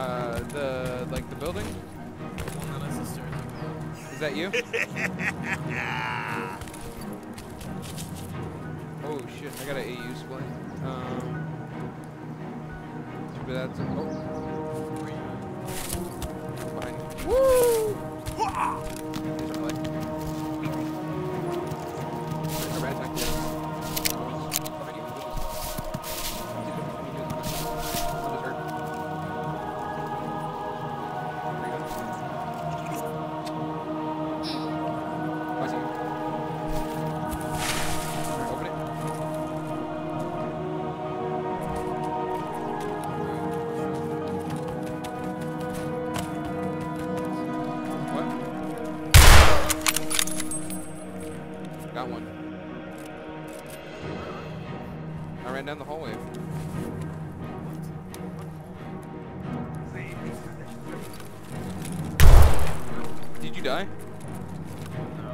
Uh, the like the building. One that the. Is that you? oh shit! I got an AU split. Um, but that's oh. Got one. I ran down the hallway. Did you die? No.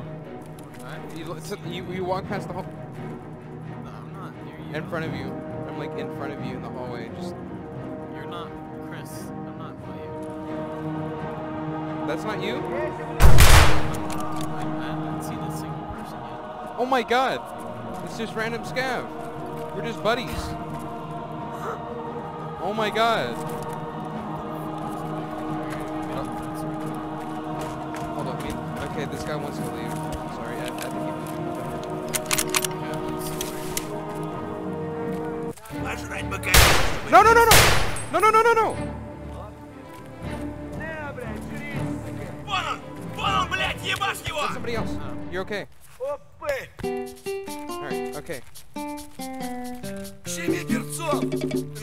You, lo- so you, you walked past the hall No, I'm not near you. in front of you. I'm like in front of you in the hallway. Just You're not Chris. I'm not by you. that's not you. I, Oh my god! It's just random scav. We're just buddies. Oh my god. Hold on, me. Okay, this guy wants to leave. Sorry, I, I think Пожрать пока. he No, no, no, no! No, no, no, no, no! Вон он! Вон он, блядь, ебашь его! That's somebody else. You're okay. Опы! Alright, okay. Шеми перцов!